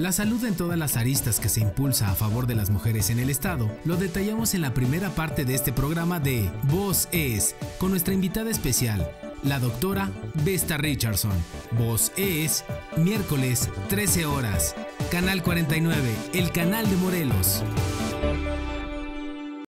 La salud en todas las aristas que se impulsa a favor de las mujeres en el Estado lo detallamos en la primera parte de este programa de Voz es, con nuestra invitada especial, la doctora Vesta Richardson. Voz es miércoles 13 horas. Canal 49, el canal de Morelos.